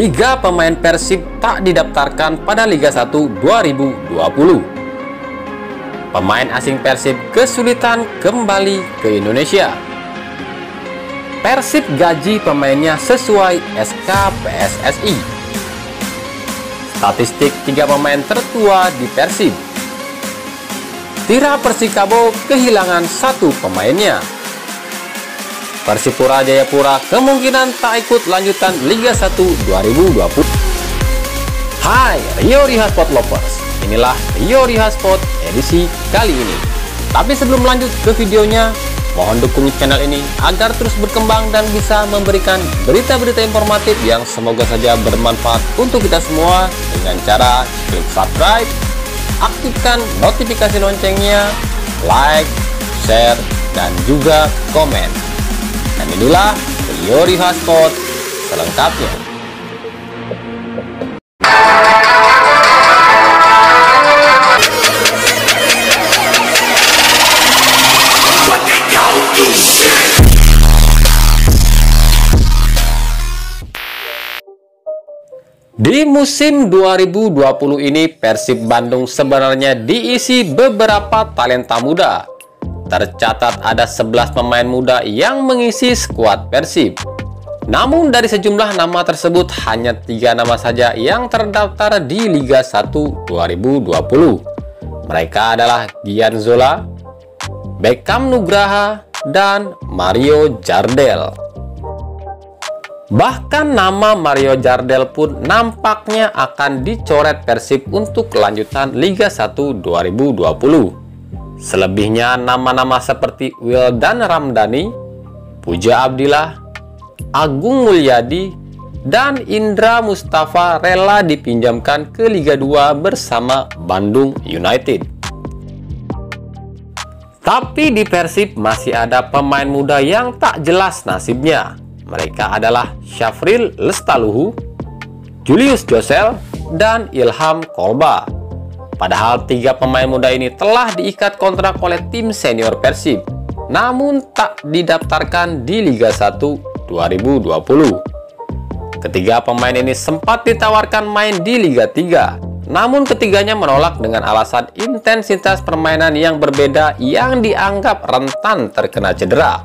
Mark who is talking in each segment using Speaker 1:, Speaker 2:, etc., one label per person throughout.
Speaker 1: tiga pemain Persib tak didaftarkan pada Liga 1 2020. Pemain asing Persib kesulitan kembali ke Indonesia. Persib gaji pemainnya sesuai SK PSSI. Statistik tiga pemain tertua di Persib. Tira Persikabo kehilangan satu pemainnya. Persipura Jayapura kemungkinan tak ikut lanjutan Liga 1 2020. Hai Rio Riha Sport Lovers, inilah Rio Riha Sport edisi kali ini. Tapi sebelum lanjut ke videonya, mohon dukung channel ini agar terus berkembang dan bisa memberikan berita-berita informatif yang semoga saja bermanfaat untuk kita semua dengan cara klik subscribe, aktifkan notifikasi loncengnya, like, share, dan juga komen. Dan inilah Rio Riha Sport selengkapnya. Di musim 2020 ini Persib Bandung sebenarnya diisi beberapa talenta muda. Tercatat ada 11 pemain muda yang mengisi skuad Persib. Namun dari sejumlah nama tersebut hanya tiga nama saja yang terdaftar di Liga 1 2020. Mereka adalah Gian Zola, Beckham Nugraha, dan Mario Jardel. Bahkan nama Mario Jardel pun nampaknya akan dicoret Persib untuk kelanjutan Liga 1 2020. Selebihnya nama-nama seperti Wildan Ramdhani, Puja Abdillah, Agung Mulyadi, dan Indra Mustafa rela dipinjamkan ke Liga 2 bersama Bandung United. Tapi di Persib masih ada pemain muda yang tak jelas nasibnya. Mereka adalah Syafril Lestaluhu, Julius Josel, dan Ilham Kolba. Padahal tiga pemain muda ini telah diikat kontrak oleh tim senior Persib, namun tak didaftarkan di Liga 1 2020. Ketiga pemain ini sempat ditawarkan main di Liga 3, namun ketiganya menolak dengan alasan intensitas permainan yang berbeda yang dianggap rentan terkena cedera.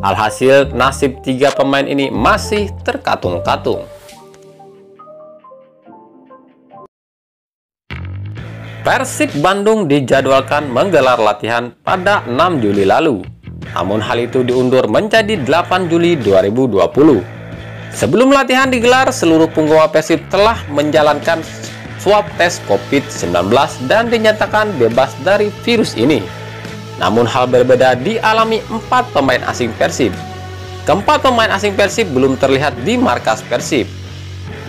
Speaker 1: Alhasil, nasib tiga pemain ini masih terkatung-katung. Persib Bandung dijadwalkan menggelar latihan pada 6 Juli lalu. Namun hal itu diundur menjadi 8 Juli 2020. Sebelum latihan digelar, seluruh punggawa Persib telah menjalankan swab tes COVID-19 dan dinyatakan bebas dari virus ini. Namun hal berbeda dialami empat pemain asing Persib. Keempat pemain asing Persib belum terlihat di markas Persib.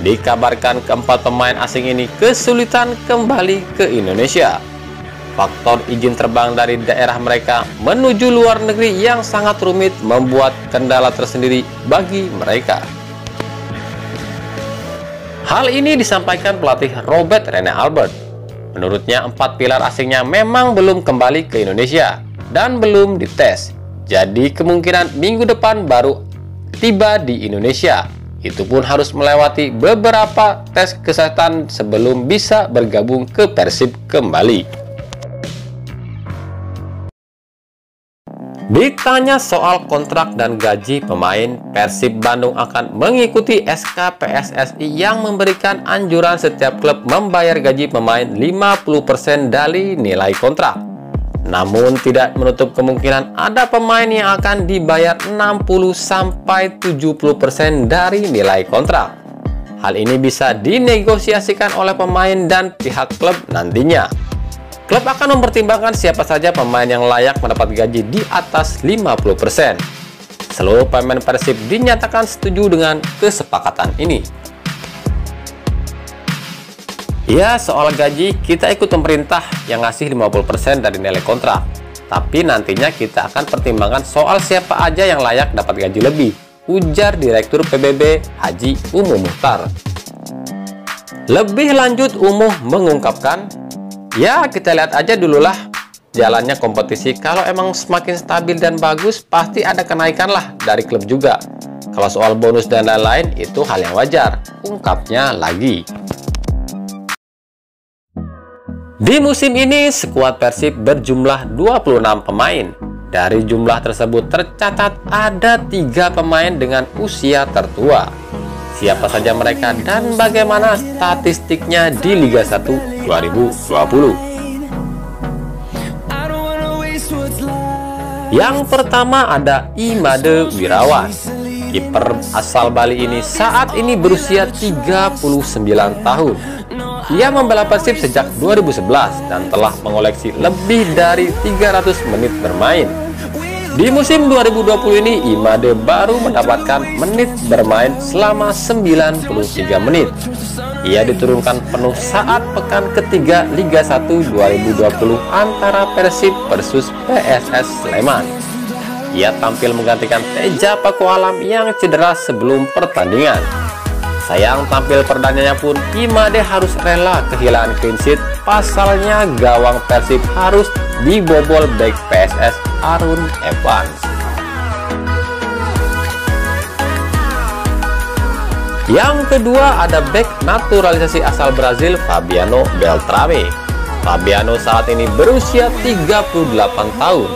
Speaker 1: Dikabarkan keempat pemain asing ini kesulitan kembali ke Indonesia. Faktor izin terbang dari daerah mereka menuju luar negeri yang sangat rumit membuat kendala tersendiri bagi mereka. Hal ini disampaikan pelatih Robert Rene Albert Menurutnya, empat pilar asingnya memang belum kembali ke Indonesia dan belum dites. Jadi kemungkinan minggu depan baru tiba di Indonesia. Itu pun harus melewati beberapa tes kesehatan sebelum bisa bergabung ke Persib kembali. Ditanya soal kontrak dan gaji pemain, Persib Bandung akan mengikuti SK PSSI yang memberikan anjuran setiap klub membayar gaji pemain 50% dari nilai kontrak. Namun tidak menutup kemungkinan ada pemain yang akan dibayar 60-70% dari nilai kontrak. Hal ini bisa dinegosiasikan oleh pemain dan pihak klub nantinya. Klub akan mempertimbangkan siapa saja pemain yang layak mendapat gaji di atas 50%. Seluruh pemain Persib dinyatakan setuju dengan kesepakatan ini. Ya, soal gaji, kita ikut pemerintah yang ngasih 50% dari nilai kontrak. Tapi nantinya kita akan pertimbangkan soal siapa aja yang layak dapat gaji lebih, ujar Direktur PBB Haji Umuh Muhtar. Lebih lanjut, Umuh mengungkapkan, ya kita lihat aja dululah jalannya kompetisi kalau emang semakin stabil dan bagus pasti ada kenaikan lah dari klub juga Kalau soal bonus dan lain-lain itu hal yang wajar, ungkapnya lagi. Di musim ini, skuad Persib berjumlah 26 pemain. Dari jumlah tersebut tercatat ada tiga pemain dengan usia tertua. Siapa saja mereka dan bagaimana statistiknya di Liga 1 2020? Yang pertama ada Imade Wirawan. Kiper asal Bali ini saat ini berusia 39 tahun. Ia membela Persib sejak 2011 dan telah mengoleksi lebih dari 300 menit bermain. Di musim 2020 ini, Imade baru mendapatkan menit bermain selama 93 menit. Ia diturunkan penuh saat pekan ketiga Liga 1 2020 antara Persib versus PSS Sleman. Ia tampil menggantikan Teja Pakualam yang cedera sebelum pertandingan. Sayang tampil perdananya pun Imade harus rela kehilangan clean sheet pasalnya gawang Persib harus dibobol back PSS Arun Evans. Yang kedua ada back naturalisasi asal Brazil Fabiano Beltrame. Fabiano saat ini berusia 38 tahun.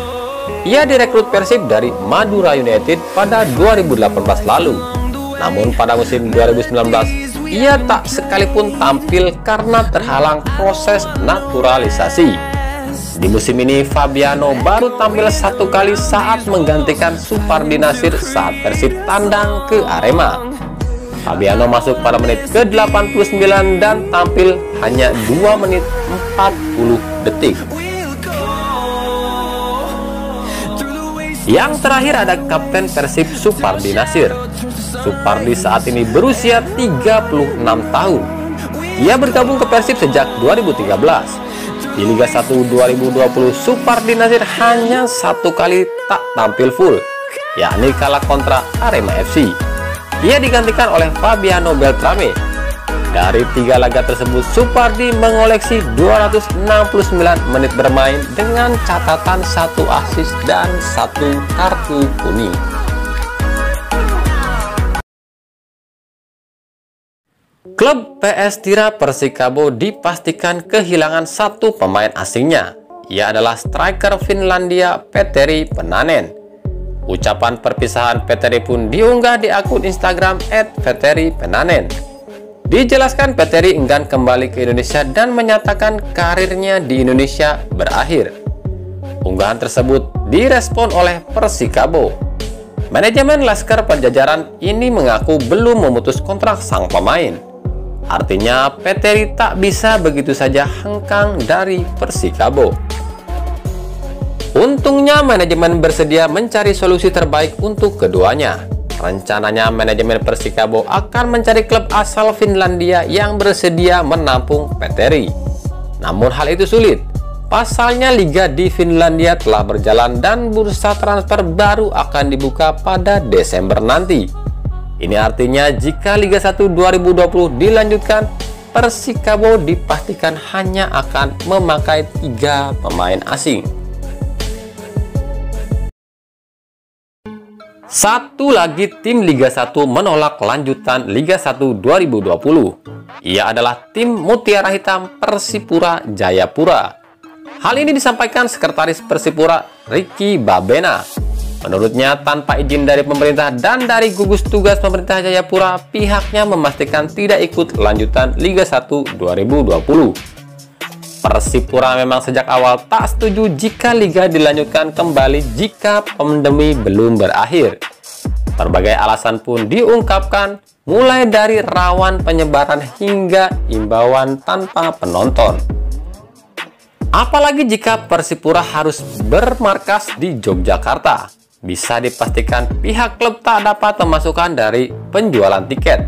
Speaker 1: Ia direkrut Persib dari Madura United pada 2018 lalu. Namun pada musim 2019 ia tak sekalipun tampil karena terhalang proses naturalisasi. Di musim ini, Fabiano baru tampil satu kali saat menggantikan Supardi Nasir saat Persib tandang ke Arema. Fabiano masuk pada menit ke-89 dan tampil hanya 2 menit 40 detik. Yang terakhir ada Kapten Persib Supardi Nasir. Supardi saat ini berusia 36 tahun. Ia bergabung ke Persib sejak 2013. Di Liga 1 2020, Supardi Nasir hanya satu kali tak tampil full, yakni kalah kontra Arema FC. Ia digantikan oleh Fabiano Beltrame dari tiga laga tersebut, Supardi mengoleksi 269 menit bermain dengan catatan satu asis dan satu kartu kuning. Klub PS Tira Persikabo dipastikan kehilangan satu pemain asingnya. Ia adalah striker Finlandia Petteri Penanen. Ucapan perpisahan Petteri pun diunggah di akun Instagram @petteri_penanen. Dijelaskan Peteri enggan kembali ke Indonesia dan menyatakan karirnya di Indonesia berakhir. Unggahan tersebut direspon oleh Persikabo. Manajemen Laskar Pajajaran ini mengaku belum memutus kontrak sang pemain. Artinya Peteri tak bisa begitu saja hengkang dari Persikabo. Untungnya manajemen bersedia mencari solusi terbaik untuk keduanya. Rencananya manajemen Persikabo akan mencari klub asal Finlandia yang bersedia menampung Peteri. Namun hal itu sulit. Pasalnya liga di Finlandia telah berjalan dan bursa transfer baru akan dibuka pada Desember nanti. Ini artinya jika Liga 1 2020 dilanjutkan, Persikabo dipastikan hanya akan memakai tiga pemain asing. Satu lagi tim Liga 1 menolak lanjutan Liga 1 2020. Ia adalah tim Mutiara Hitam Persipura Jayapura. Hal ini disampaikan Sekretaris Persipura Ricky Babena. Menurutnya, tanpa izin dari pemerintah dan dari gugus tugas pemerintah Jayapura, pihaknya memastikan tidak ikut lanjutan Liga 1 2020. Persipura memang sejak awal tak setuju jika liga dilanjutkan kembali jika pandemi belum berakhir. Berbagai alasan pun diungkapkan, mulai dari rawan penyebaran hingga imbauan tanpa penonton. Apalagi jika Persipura harus bermarkas di Yogyakarta, bisa dipastikan pihak klub tak dapat pemasukan dari penjualan tiket.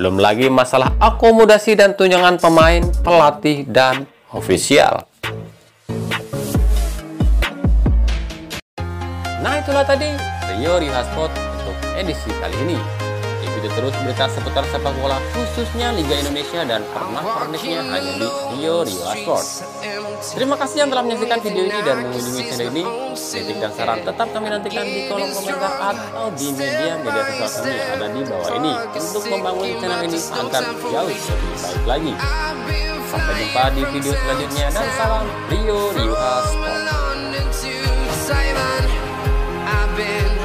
Speaker 1: Belum lagi masalah akomodasi dan tunjangan pemain, pelatih, dan official. Nah itulah tadi Rio Rihaspot untuk edisi kali ini. Ikuti terus berita seputar sepak bola khususnya Liga Indonesia dan pernah perniknya hanya di Rio Rio Sport. Terima kasih yang telah menyaksikan video ini dan mengunjungi channel ini. Kritik dan saran tetap kami nantikan di kolom komentar atau di media-media sosial kami yang ada di bawah ini untuk membangun channel ini agar jauh lebih baik lagi. Sampai jumpa di video selanjutnya dan salam Rio Rio Sport. I've been